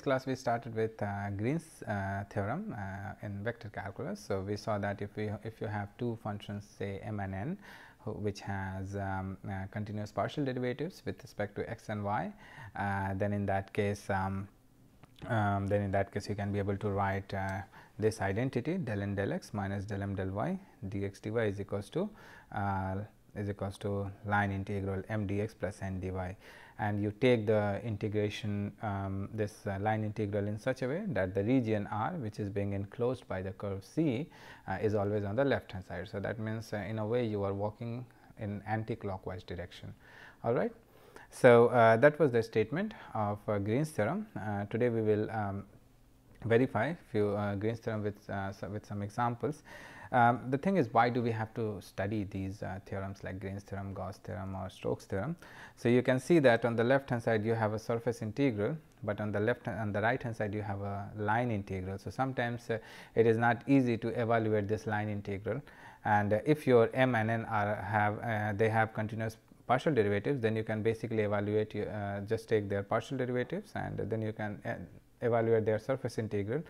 Previous class we started with uh, Green's uh, theorem uh, in vector calculus. So, we saw that if we if you have two functions say m and n which has um, uh, continuous partial derivatives with respect to x and y, uh, then in that case um, um, then in that case you can be able to write uh, this identity del n del x minus del m del y dx dy is equals to is equals to line integral m dx plus n dy and you take the integration um, this uh, line integral in such a way that the region R which is being enclosed by the curve C uh, is always on the left hand side. So, that means uh, in a way you are walking in anti-clockwise direction all right. So, uh, that was the statement of uh, Green's theorem. Uh, today we will um, verify few Green's theorem with, so with some examples. Um, the thing is why do we have to study these uh, theorems like Green's theorem, Gauss theorem or Stokes theorem. So, you can see that on the left hand side you have a surface integral, but on the left on the right hand side you have a line integral. So, sometimes uh, it is not easy to evaluate this line integral and uh, if your m and n are have uh, they have continuous partial derivatives then you can basically evaluate uh, just take their partial derivatives and then you can uh, evaluate their surface integral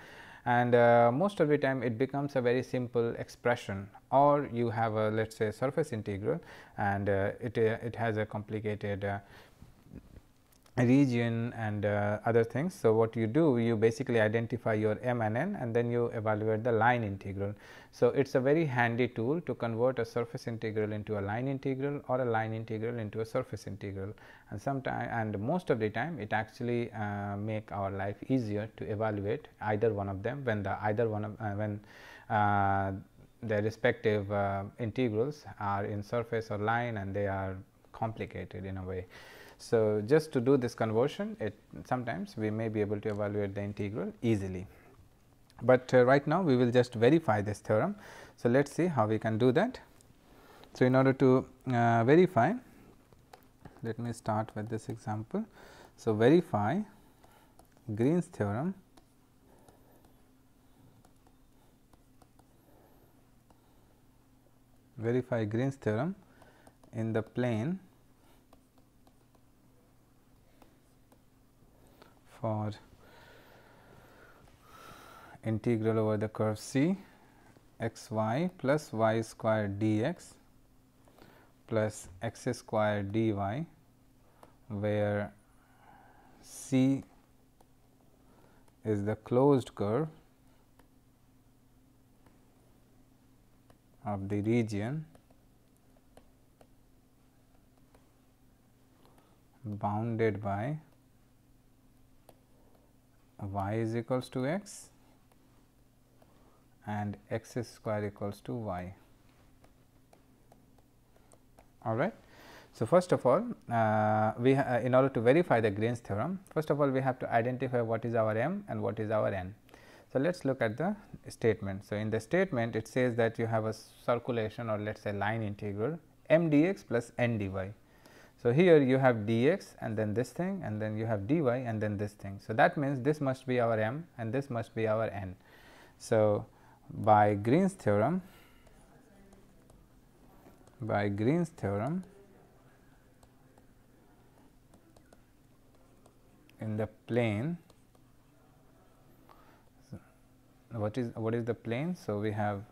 and uh, most of the time it becomes a very simple expression. Or you have a let us say surface integral and uh, it, uh, it has a complicated uh, region and uh, other things. So, what you do you basically identify your m and n and then you evaluate the line integral. So, it is a very handy tool to convert a surface integral into a line integral or a line integral into a surface integral and sometime and most of the time it actually uh, make our life easier to evaluate either one of them when the either one of uh, when uh, the respective uh, integrals are in surface or line and they are complicated in a way. So, just to do this conversion it sometimes we may be able to evaluate the integral easily, but uh, right now we will just verify this theorem. So, let us see how we can do that. So, in order to uh, verify let me start with this example. So, verify Green's theorem verify Green's theorem in the plane for integral over the curve C x y plus y square dx plus x square dy where C is the closed curve of the region bounded by y is equals to x and x square equals to y. All right. So, first of all uh, we uh, in order to verify the Green's theorem first of all we have to identify what is our m and what is our n. So, let us look at the statement. So, in the statement it says that you have a circulation or let us say line integral m dx plus n dy. So, here you have dx and then this thing and then you have dy and then this thing. So, that means this must be our m and this must be our n. So, by Green's theorem by Green's theorem in the plane what is what is the plane so we have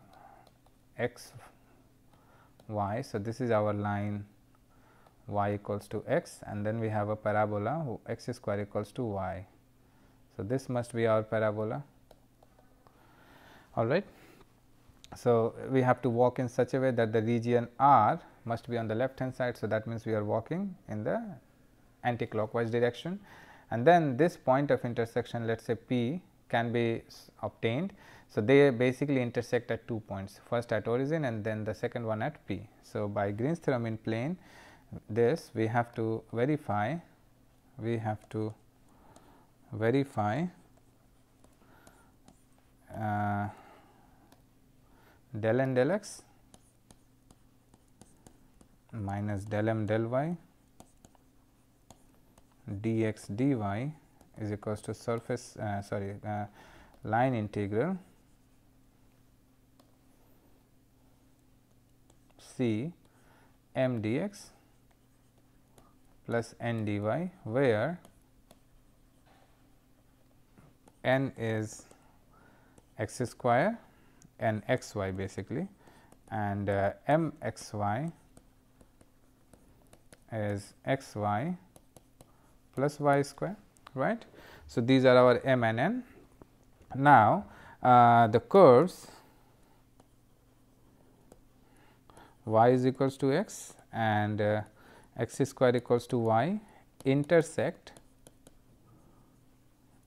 x y so this is our line y equals to x and then we have a parabola x square equals to y. So this must be our parabola. All right. So we have to walk in such a way that the region r must be on the left hand side. So that means we are walking in the anti-clockwise direction. And then this point of intersection let us say p can be obtained. So, they basically intersect at two points. First at origin and then the second one at p. So, by Green's theorem in plane this we have to verify we have to verify uh, del n del x minus del m del y dx dy is equals to surface uh, sorry uh, line integral c m dx plus n dy where n is x square and x y basically and uh, m x y is x y plus y square right. So, these are our m and n. Now, uh, the curves y is equals to x and uh, x square equals to y intersect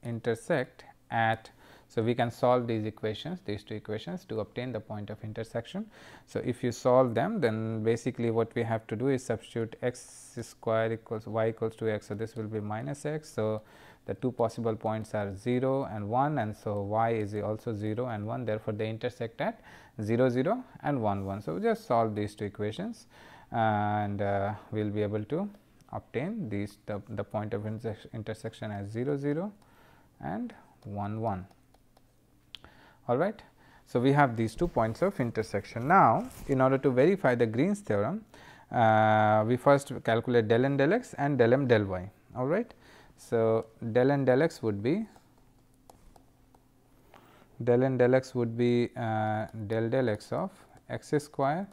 intersect at so, we can solve these equations these two equations to obtain the point of intersection. So, if you solve them then basically what we have to do is substitute x square equals y equals to x. So, this will be minus x. So, the two possible points are 0 and 1 and so y is also 0 and 1 therefore, they intersect at 0 0 and 1 1. So, we just solve these two equations and uh, we will be able to obtain these the, the point of intersection as 0 0 and 1 1 all right. So, we have these two points of intersection. Now, in order to verify the Green's theorem, uh, we first calculate del n del x and del m del y all right. So, del n del x would be del n del x would be uh, del del x of x square.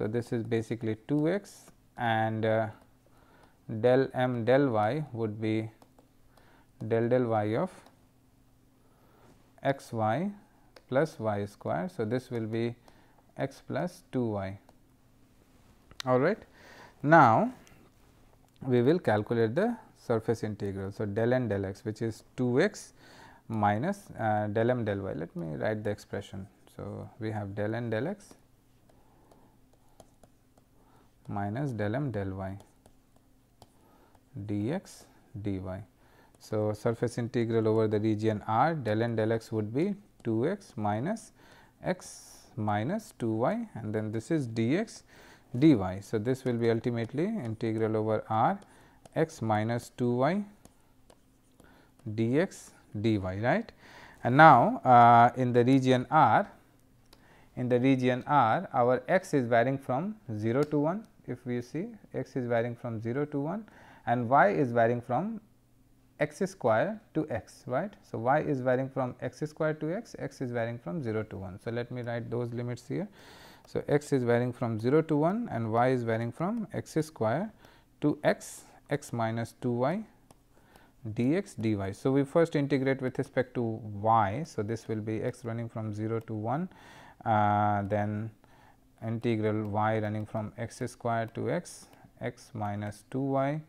So, this is basically 2 x and uh, del m del y would be del del y of x y plus y square. So, this will be x plus 2 y all right. Now, we will calculate the surface integral. So, del n del x which is 2 x minus uh, del m del y. Let me write the expression. So, we have del n del x minus del m del y dx dy. So, surface integral over the region R del n del x would be 2 x minus x minus 2 y and then this is dx dy. So, this will be ultimately integral over r x minus 2 y dx dy right. And now, uh, in the region R in the region R our x is varying from 0 to 1 if we see x is varying from 0 to 1 and y is varying from x square to x right. So, y is varying from x square to x, x is varying from 0 to 1. So, let me write those limits here. So, x is varying from 0 to 1 and y is varying from x square to x, x minus 2 y dx dy. So, we first integrate with respect to y. So, this will be x running from 0 to 1, uh, then integral y running from x square to x, x minus 2 y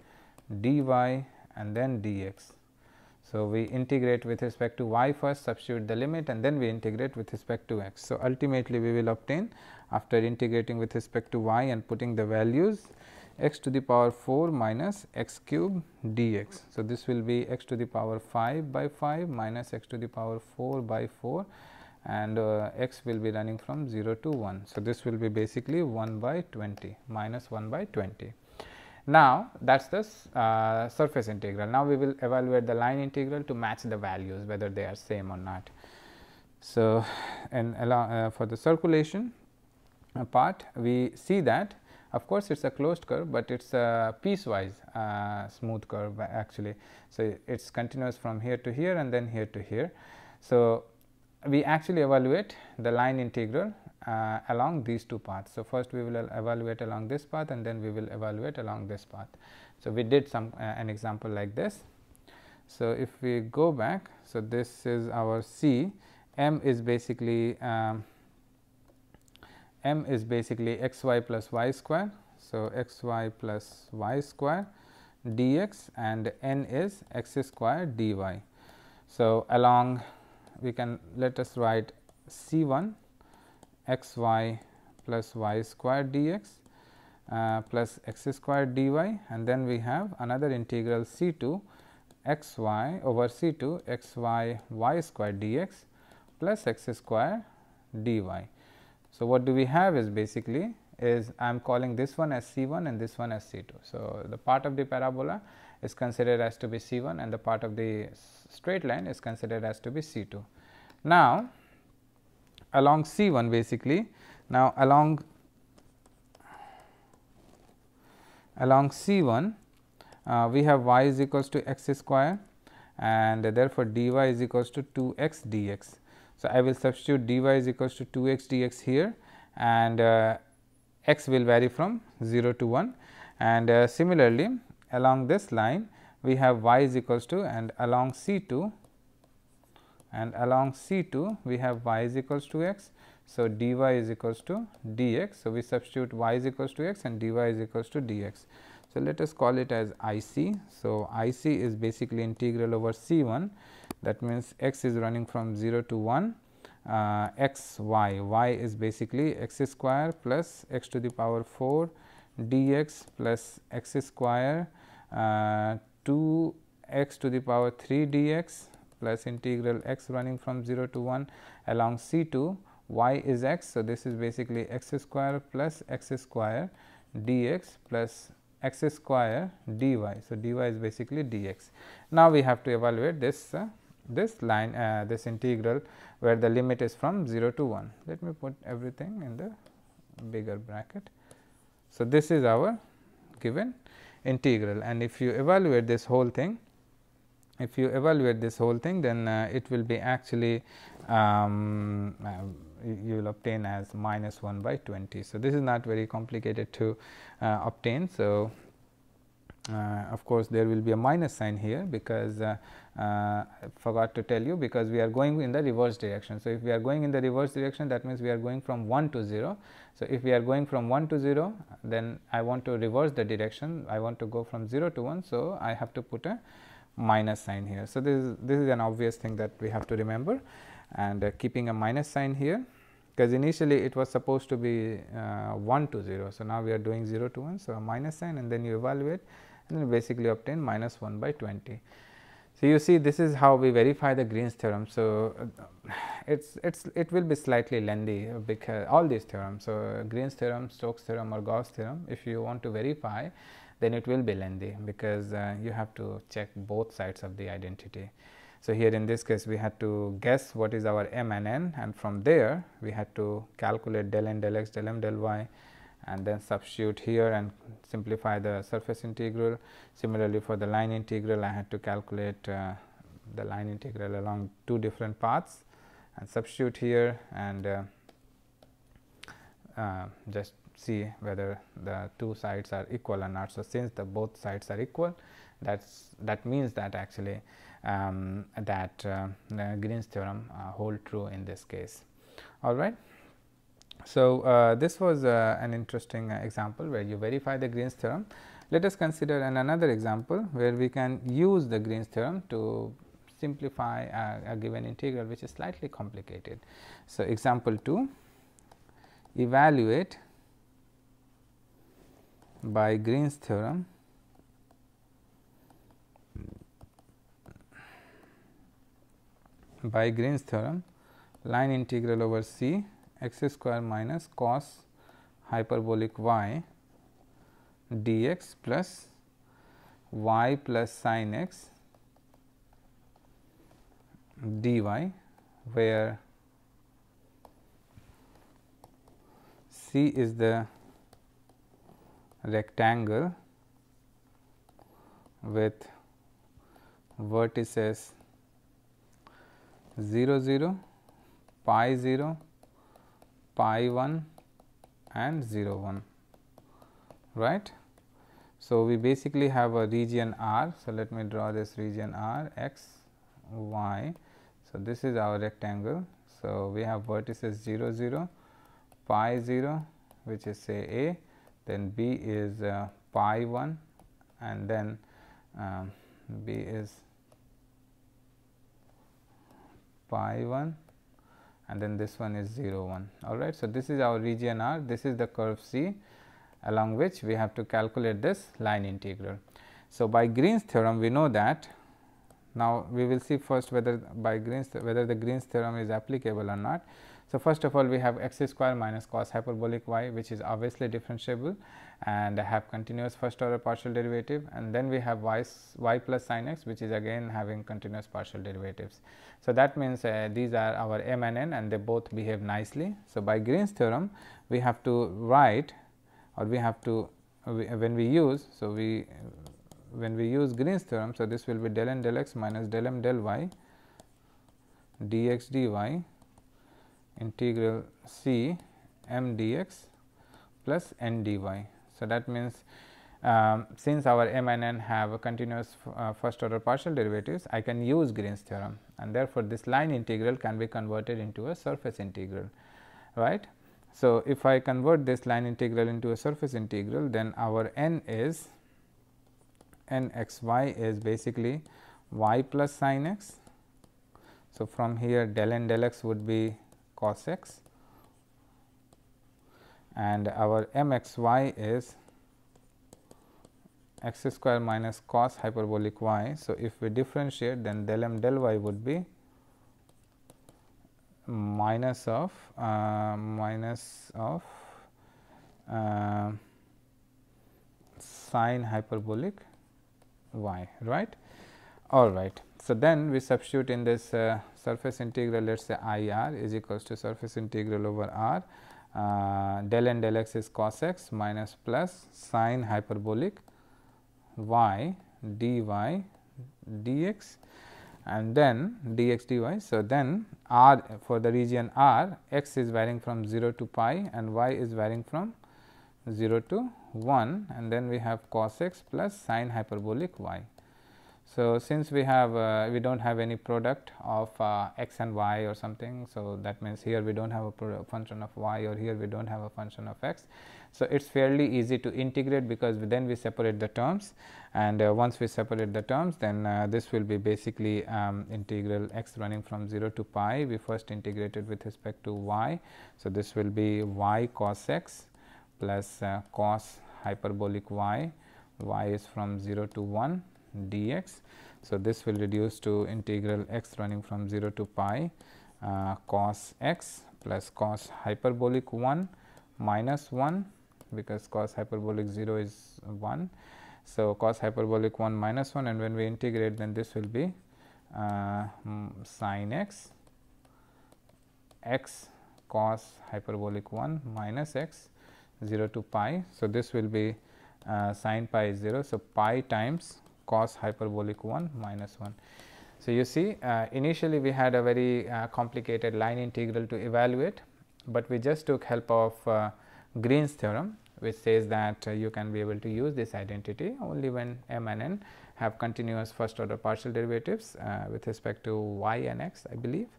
dy and then dx. So, we integrate with respect to y first substitute the limit and then we integrate with respect to x. So, ultimately we will obtain after integrating with respect to y and putting the values x to the power 4 minus x cube dx. So, this will be x to the power 5 by 5 minus x to the power 4 by 4 and uh, x will be running from 0 to 1. So, this will be basically 1 by 20 minus 1 by 20. Now, that is the uh, surface integral. Now, we will evaluate the line integral to match the values whether they are same or not. So, and uh, for the circulation uh, part we see that of course, it is a closed curve, but it is a piecewise uh, smooth curve actually. So, it is continuous from here to here and then here to here. So, we actually evaluate the line integral uh, along these two paths. So, first we will evaluate along this path and then we will evaluate along this path. So, we did some uh, an example like this. So, if we go back, so this is our C, m is basically um, m is basically x y plus y square. So, x y plus y square dx and n is x square dy. So, along we can let us write C 1 x y plus y square dx uh, plus x square dy and then we have another integral C 2 x y over C 2 x y y square dx plus x square dy. So, what do we have is basically is I am calling this one as C 1 and this one as C 2. So, the part of the parabola is considered as to be C 1 and the part of the straight line is considered as to be C 2. Now, along C 1 basically, now along along C 1 uh, we have y is equals to x square and therefore, dy is equals to 2 x dx. So, I will substitute dy is equals to 2 x dx here and uh, x will vary from 0 to 1 and uh, similarly along this line we have y is equals to and along C 2 and along C 2 we have y is equals to x. So, dy is equals to dx. So, we substitute y is equals to x and dy is equals to dx. So, let us call it as I c. So, I c is basically integral over C 1 that means x is running from 0 to 1 uh, x y, y is basically x square plus x to the power 4 dx plus x square 2 x to the power 3 dx plus integral x running from 0 to 1 along C 2 y is x. So, this is basically x square plus x square dx plus x square dy. So, dy is basically dx. Now, we have to evaluate this uh, this line uh, this integral where the limit is from 0 to 1. Let me put everything in the bigger bracket. So, this is our given integral and if you evaluate this whole thing if you evaluate this whole thing then uh, it will be actually um, uh, you will obtain as minus 1 by 20. So, this is not very complicated to uh, obtain. So, uh, of course, there will be a minus sign here because uh, forgot to tell you because we are going in the reverse direction. So, if we are going in the reverse direction that means we are going from 1 to 0. So, if we are going from 1 to 0 then I want to reverse the direction I want to go from 0 to 1. So, I have to put a minus sign here. So, this is this is an obvious thing that we have to remember and uh, keeping a minus sign here because initially it was supposed to be uh, 1 to 0. So, now we are doing 0 to 1. So, a minus sign and then you evaluate and then basically obtain minus 1 by 20. So, you see this is how we verify the Green's theorem. So, it's it's it will be slightly lengthy because all these theorems. So, Green's theorem, Stokes theorem or Gauss theorem if you want to verify then it will be lengthy because uh, you have to check both sides of the identity. So, here in this case we had to guess what is our m and n and from there we had to calculate del n del x del m del y and then substitute here and simplify the surface integral. Similarly, for the line integral I had to calculate uh, the line integral along two different paths and substitute here and uh, uh, just see whether the two sides are equal or not. So, since the both sides are equal that's that means that actually um, that uh, Green's theorem uh, hold true in this case. All right. So, uh, this was uh, an interesting uh, example where you verify the Green's theorem. Let us consider an another example where we can use the Green's theorem to simplify a, a given integral which is slightly complicated. So, example 2 evaluate by Green's theorem by Green's theorem line integral over C x square minus cos hyperbolic y dx plus y plus sin x dy where C is the rectangle with vertices 0 0, pi 0, pi 1 and 0 1 right. So, we basically have a region R. So, let me draw this region R x y. So, this is our rectangle. So, we have vertices 0 0, pi 0 which is say A, then B is uh, pi 1 and then um, B is pi 1 and then this one is 0 1 all right. So, this is our region R this is the curve C along which we have to calculate this line integral. So, by Green's theorem we know that Now, we will see first whether by Green's whether the Green's theorem is applicable or not. So, first of all we have x square minus cos hyperbolic y which is obviously differentiable and have continuous first order partial derivative and then we have y, y plus sin x which is again having continuous partial derivatives. So, that means uh, these are our m and n and they both behave nicely. So, by Green's theorem we have to write or we have to uh, we, when we use. So, we when we use Green's theorem. So, this will be del n del x minus del m del y dx dy integral c m dx plus n dy. So, that means, um, since our m and n have a continuous uh, first order partial derivatives, I can use Green's theorem and therefore, this line integral can be converted into a surface integral right. So, if I convert this line integral into a surface integral then our n is n x y is basically y plus sin x. So, from here del n del x would be cos x and our m x y is x square minus cos hyperbolic y. So, if we differentiate then del m del y would be minus of uh, minus of uh, sine hyperbolic y right all right. So, then we substitute in this uh, surface integral let us say I r is equals to surface integral over r uh, del n del x is cos x minus plus sine hyperbolic y dy dx and then dx dy. So, then r for the region r x is varying from 0 to pi and y is varying from 0 to 1 and then we have cos x plus sine hyperbolic y. So, since we have uh, we do not have any product of uh, x and y or something. So, that means here we do not have a function of y or here we do not have a function of x. So, it is fairly easy to integrate because then we separate the terms and uh, once we separate the terms then uh, this will be basically um, integral x running from 0 to pi we first integrated with respect to y. So, this will be y cos x plus uh, cos hyperbolic y, y is from 0 to 1 dx. So, this will reduce to integral x running from 0 to pi uh, cos x plus cos hyperbolic 1 minus 1 because cos hyperbolic 0 is 1. So, cos hyperbolic 1 minus 1 and when we integrate then this will be uh, sin x x cos hyperbolic 1 minus x 0 to pi. So, this will be uh, sin pi is 0. So, pi times cos hyperbolic 1 minus 1. So, you see uh, initially we had a very uh, complicated line integral to evaluate, but we just took help of uh, Green's theorem which says that uh, you can be able to use this identity only when m and n have continuous first order partial derivatives uh, with respect to y and x I believe.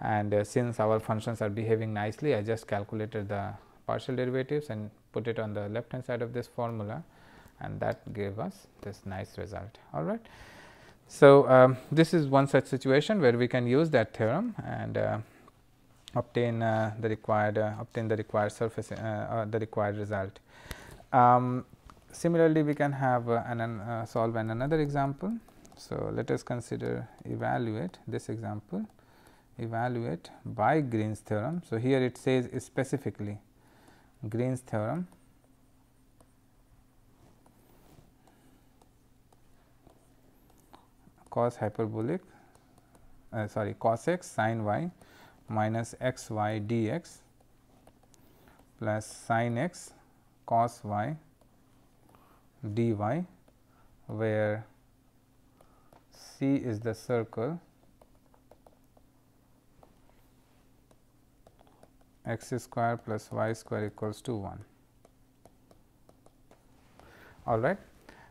And uh, since our functions are behaving nicely I just calculated the partial derivatives and put it on the left hand side of this formula and that gave us this nice result all right. So, um, this is one such situation where we can use that theorem and uh, obtain uh, the required uh, obtain the required surface uh, the required result. Um, similarly, we can have an solve an another example. So, let us consider evaluate this example evaluate by Green's theorem. So, here it says specifically Green's theorem cos hyperbolic uh, sorry cos x sin y minus x y dx plus sin x cos y dy where C is the circle x square plus y square equals to 1. All right.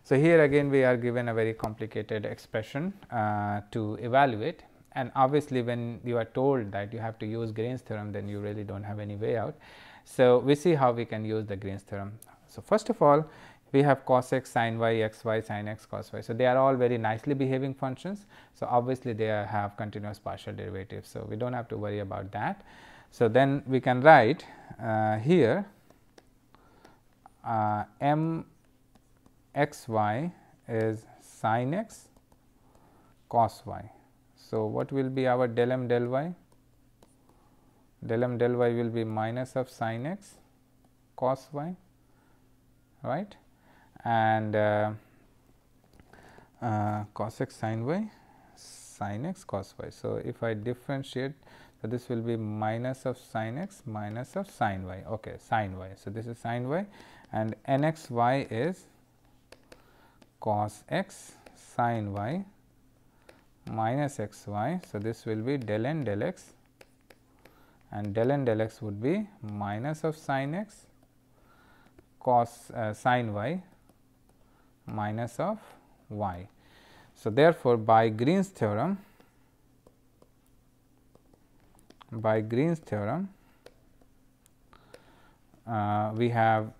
So, here again we are given a very complicated expression uh, to evaluate and obviously when you are told that you have to use Green's theorem then you really do not have any way out. So, we see how we can use the Green's theorem. So, first of all we have cos x sin y x y sin x cos y. So, they are all very nicely behaving functions. So, obviously, they have continuous partial derivatives. So, we do not have to worry about that. So, then we can write uh, here uh, m x y is sin x cos y. So, what will be our del m del y? Del m del y will be minus of sin x cos y right and uh, uh, cos x sin y sin x cos y. So, if I differentiate so this will be minus of sin x minus of sin y okay sin y. So, this is sin y and n x y is cos x sin y minus x y. So, this will be del n del x and del n del x would be minus of sin x cos uh, sin y minus of y. So, therefore, by Green's theorem by Green's theorem uh, we have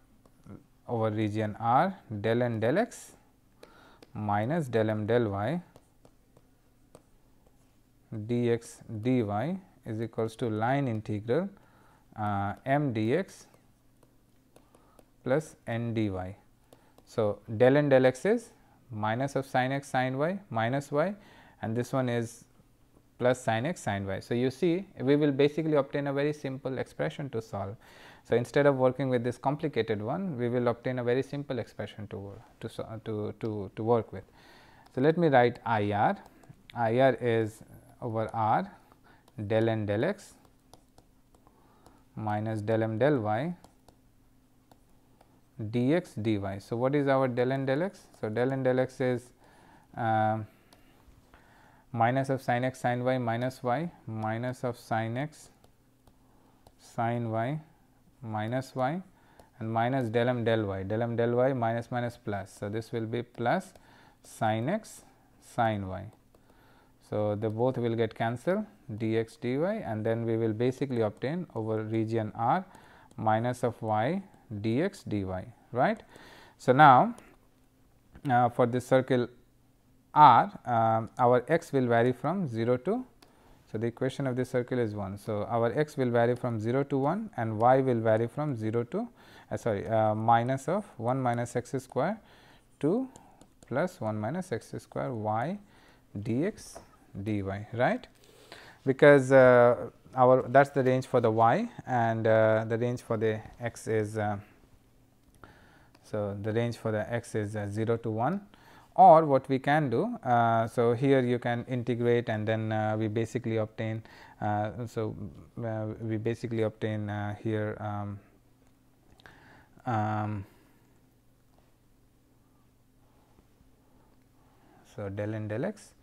over region R del n del x minus del m del y dx dy is equals to line integral uh, m dx plus n dy. So, del n del x is minus of sin x sin y minus y and this one is plus sin x sin y. So, you see we will basically obtain a very simple expression to solve. So, instead of working with this complicated one we will obtain a very simple expression to to to to, to work with. So, let me write I r, I r is over r del n del x minus del m del y dx dy. So, what is our del n del x? So, del n del x is uh, minus of sin x sin y minus y minus of sin x sin y minus y and minus del m del y del m del y minus minus plus. So, this will be plus sin x sin y. So, they both will get cancelled dx dy and then we will basically obtain over region R minus of y dx dy right. So, now uh, for this circle R uh, our x will vary from 0 to so the equation of this circle is 1. So, our x will vary from 0 to 1 and y will vary from 0 to uh, sorry uh, minus of 1 minus x square to plus 1 minus x square y dx dy right because uh, our that is the range for the y and uh, the range for the x is uh, so, the range for the x is uh, 0 to 1 or what we can do. Uh, so, here you can integrate and then uh, we basically obtain. Uh, so, uh, we basically obtain uh, here um, um, so del n del x.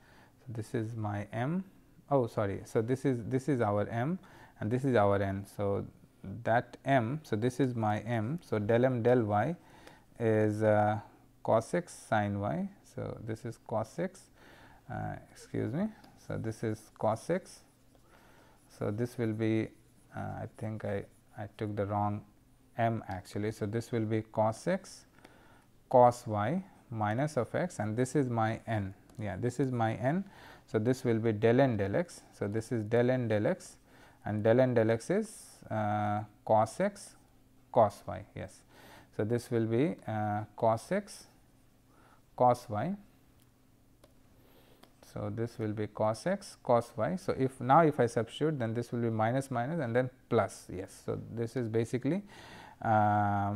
So, this is my m oh sorry. So, this is this is our m and this is our n. So, that m. So, this is my m. So, del m del y is uh, cos x sin y. So, this is cos x uh, excuse me. So, this is cos x. So, this will be uh, I think I, I took the wrong m actually. So, this will be cos x cos y minus of x and this is my n yeah this is my n. So, this will be del n del x. So, this is del n del x and del n del x is uh, cos x cos y yes. So, this will be uh, cos x cos y. So, this will be cos x cos y. So, if now if I substitute then this will be minus minus and then plus yes. So, this is basically uh,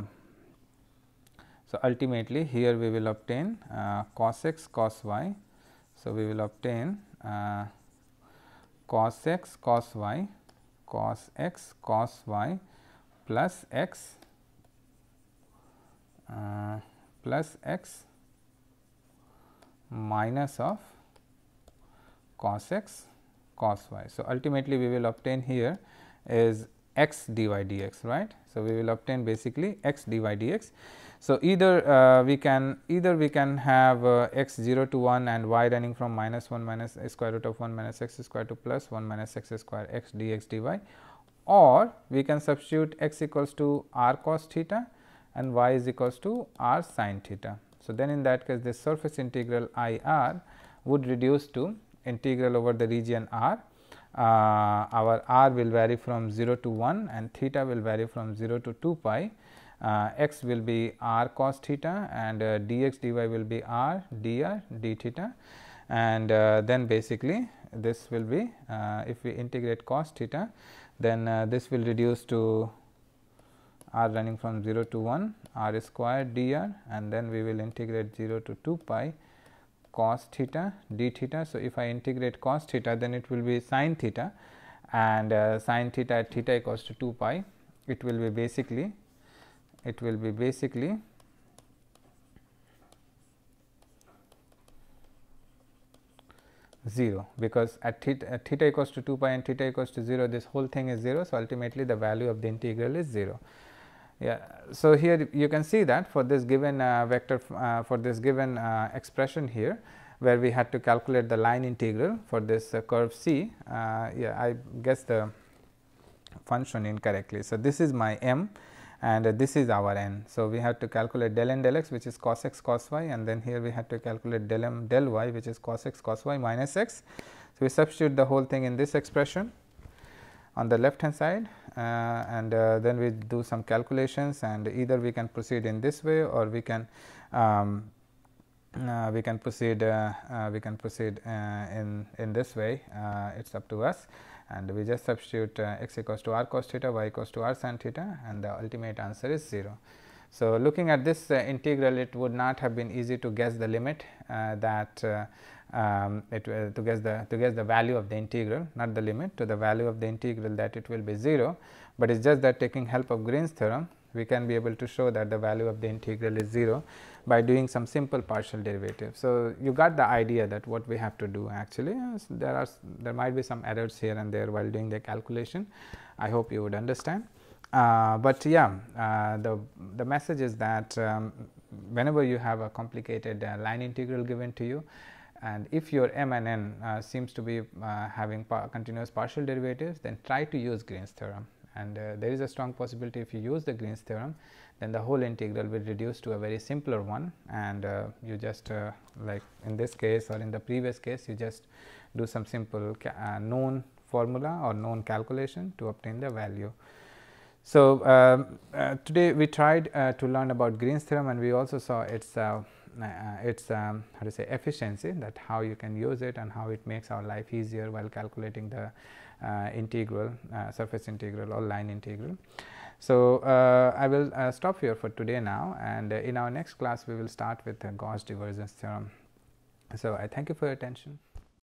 so ultimately here we will obtain uh, cos x cos y. So, we will obtain uh, cos x cos y cos x cos y plus x uh, plus x minus of cos x cos y. So, ultimately we will obtain here is x dy dx right. So, we will obtain basically x dy dx. So, either uh, we can either we can have uh, x 0 to 1 and y running from minus 1 minus square root of 1 minus x square to plus 1 minus x square x dx dy or we can substitute x equals to r cos theta and y is equals to r sin theta. So, then in that case this surface integral I r would reduce to integral over the region r. Uh, our r will vary from 0 to 1 and theta will vary from 0 to 2 pi. Uh, x will be r cos theta and uh, dx dy will be r dr d theta and uh, then basically this will be uh, if we integrate cos theta then uh, this will reduce to r running from 0 to 1 r square dr and then we will integrate 0 to 2 pi cos theta d theta. So, if I integrate cos theta then it will be sin theta and uh, sin theta at theta equals to 2 pi it will be basically it will be basically zero because at theta, at theta equals to 2 pi and theta equals to 0 this whole thing is 0. So, ultimately the value of the integral is 0. Yeah. So, here you can see that for this given uh, vector uh, for this given uh, expression here where we had to calculate the line integral for this uh, curve C, uh, yeah I guess the function incorrectly. So, this is my m and this is our n. So, we have to calculate del n del x which is cos x cos y and then here we have to calculate del m del y which is cos x cos y minus x. So, we substitute the whole thing in this expression on the left hand side and uh, then we do some calculations and either we can proceed in this way or we can um, uh, we can proceed uh, uh, we can proceed uh, in in this way it is up to us and we just substitute x equals to r cos theta y equals to r sin theta and the ultimate answer is 0. So, looking at this integral it would not have been easy to guess the limit that um, it uh, to guess the to guess the value of the integral not the limit to the value of the integral that it will be 0, but it is just that taking help of Green's theorem we can be able to show that the value of the integral is 0 by doing some simple partial derivative. So, you got the idea that what we have to do actually there are there might be some errors here and there while doing the calculation I hope you would understand. Uh, but yeah uh, the the message is that um, whenever you have a complicated uh, line integral given to you and if your m and n uh, seems to be uh, having continuous partial derivatives then try to use Green's theorem and uh, there is a strong possibility if you use the Green's theorem then the whole integral will reduce to a very simpler one and uh, you just uh, like in this case or in the previous case you just do some simple uh, known formula or known calculation to obtain the value. So, um, today we tried to learn about Green's theorem and we also saw its its um, how to say efficiency that how you can use it and how it makes our life easier while calculating the uh, integral, uh, surface integral or line integral. So, uh, I will stop here for today now and in our next class we will start with the Gauss divergence theorem. So, I thank you for your attention.